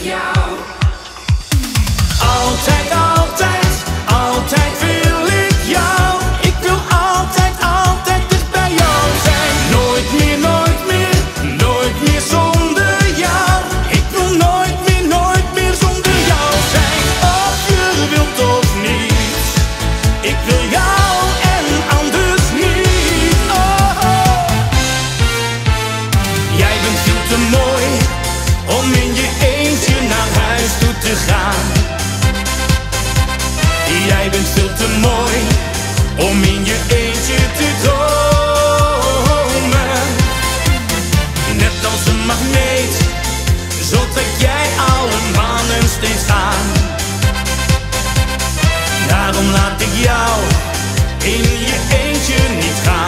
Yeah. Te mooi om in je eentje te dromen. Net als een magneet, zo jij alle mannen steeds aan. Daarom laat ik jou in je eentje niet gaan.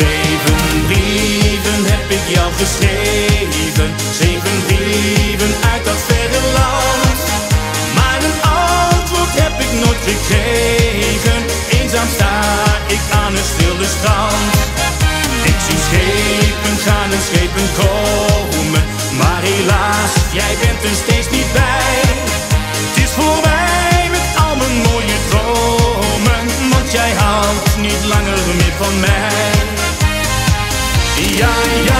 Zeven brieven heb ik jou geschreven, zeven brieven uit dat verre land. Maar een antwoord heb ik nooit gekregen, eenzaam sta ik aan het stille strand. Ik zie schepen gaan en schepen komen Maar helaas, jij bent er steeds niet bij yeah, yeah.